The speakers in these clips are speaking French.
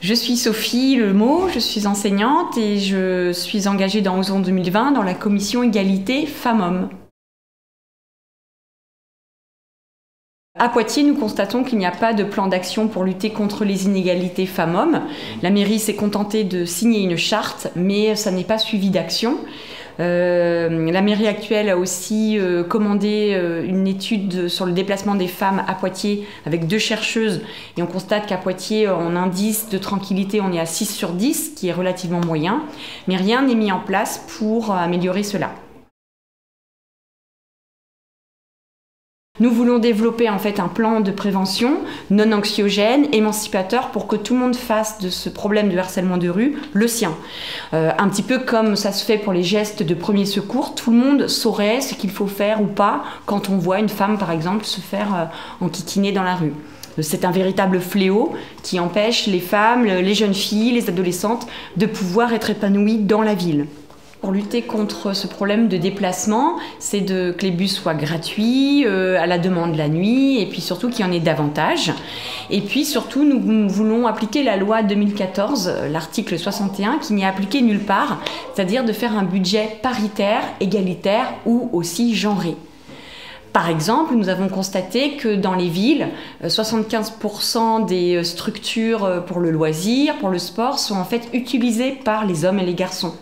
Je suis Sophie Lemot, je suis enseignante et je suis engagée dans Ozon 2020 dans la commission égalité femmes-hommes. À Poitiers, nous constatons qu'il n'y a pas de plan d'action pour lutter contre les inégalités femmes-hommes. La mairie s'est contentée de signer une charte, mais ça n'est pas suivi d'action. Euh, la mairie actuelle a aussi euh, commandé euh, une étude sur le déplacement des femmes à Poitiers avec deux chercheuses et on constate qu'à Poitiers, en indice de tranquillité, on est à 6 sur 10, qui est relativement moyen, mais rien n'est mis en place pour améliorer cela. Nous voulons développer en fait un plan de prévention non anxiogène, émancipateur pour que tout le monde fasse de ce problème de harcèlement de rue le sien. Euh, un petit peu comme ça se fait pour les gestes de premier secours, tout le monde saurait ce qu'il faut faire ou pas quand on voit une femme par exemple se faire euh, enquiquiner dans la rue. C'est un véritable fléau qui empêche les femmes, les jeunes filles, les adolescentes de pouvoir être épanouies dans la ville. Pour lutter contre ce problème de déplacement, c'est de, que les bus soient gratuits, euh, à la demande la nuit, et puis surtout qu'il y en ait davantage. Et puis surtout, nous voulons appliquer la loi 2014, l'article 61, qui n'y est appliqué nulle part, c'est-à-dire de faire un budget paritaire, égalitaire ou aussi genré. Par exemple, nous avons constaté que dans les villes, 75% euh, des euh, structures euh, pour le loisir, pour le sport, sont en fait utilisées par les hommes et les garçons.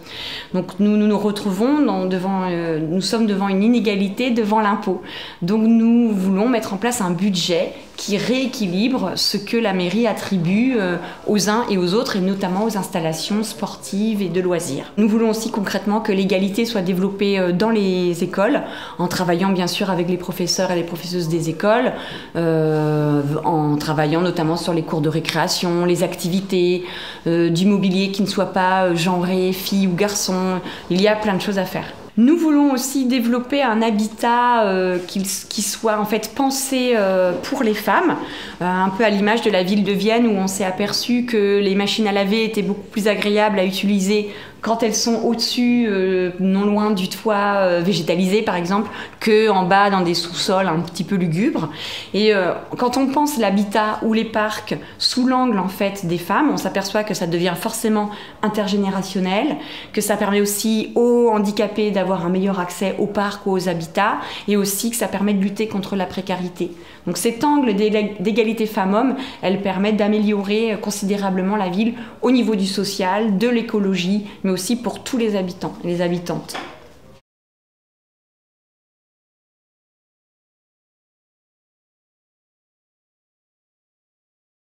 Donc nous nous, retrouvons devant, nous sommes devant une inégalité devant l'impôt. Donc nous voulons mettre en place un budget qui rééquilibre ce que la mairie attribue aux uns et aux autres, et notamment aux installations sportives et de loisirs. Nous voulons aussi concrètement que l'égalité soit développée dans les écoles, en travaillant bien sûr avec les professeurs et les professeuses des écoles, euh, en travaillant notamment sur les cours de récréation, les activités, euh, du mobilier qui ne soit pas euh, genré, fille ou garçon. Il y a plein de choses à faire. Nous voulons aussi développer un habitat qui, soit en fait pensé pour les femmes, un peu à l'image de la ville de Vienne où on s'est aperçu que les machines à laver étaient beaucoup plus agréables à utiliser quand elles sont au-dessus, euh, non loin du toit euh, végétalisé par exemple, que en bas dans des sous-sols un petit peu lugubres. Et euh, quand on pense l'habitat ou les parcs sous l'angle en fait des femmes, on s'aperçoit que ça devient forcément intergénérationnel, que ça permet aussi aux handicapés d'avoir un meilleur accès aux parcs ou aux habitats, et aussi que ça permet de lutter contre la précarité. Donc cet angle d'égalité femmes-hommes, elle permet d'améliorer considérablement la ville au niveau du social, de l'écologie, mais aussi pour tous les habitants et les habitantes.